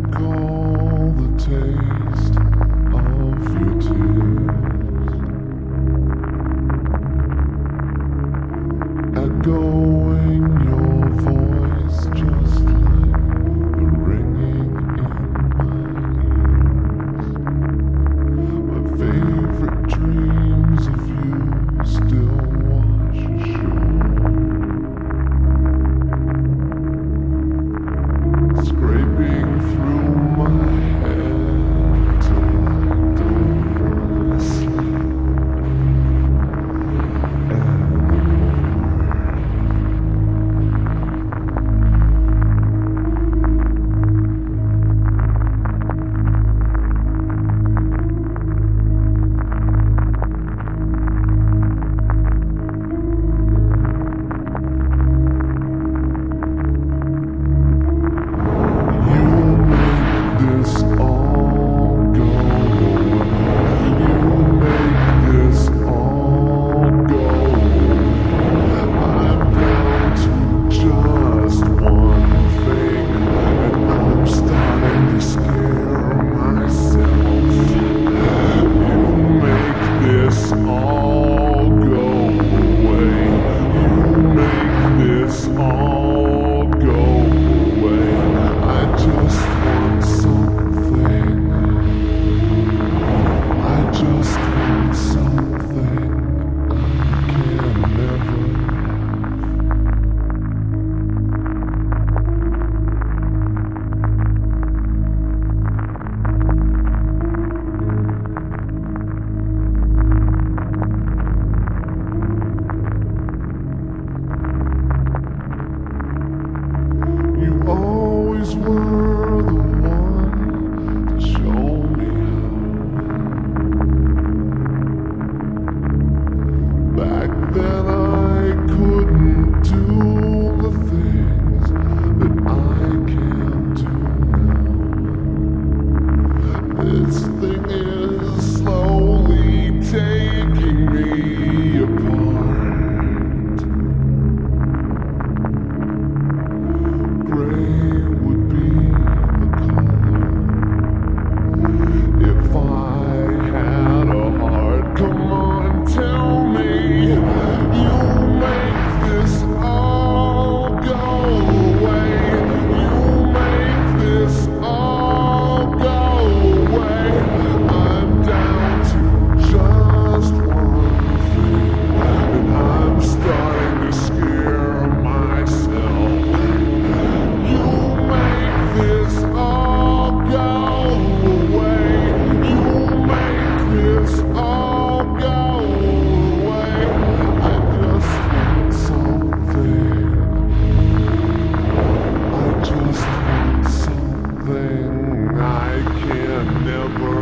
recall the taste of your tears. never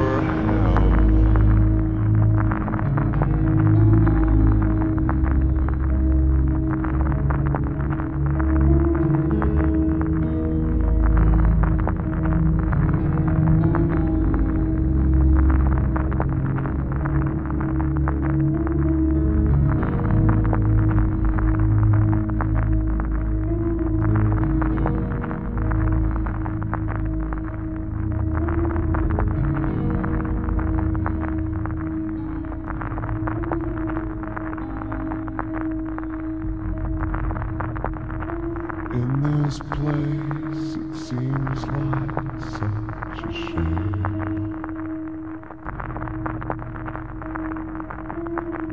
this place, it seems like such a shame.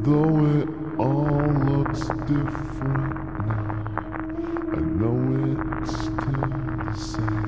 Though it all looks different now, I know it's still the same.